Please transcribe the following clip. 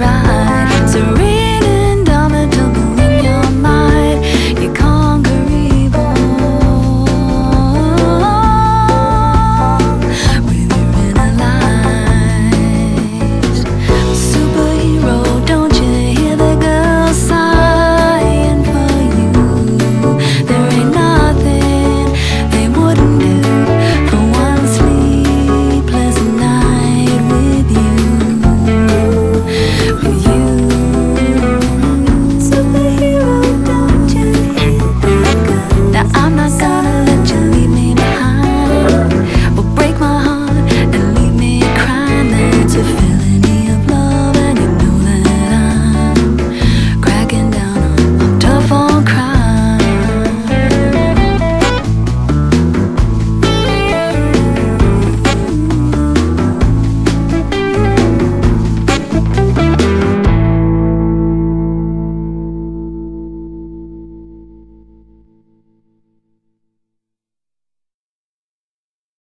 right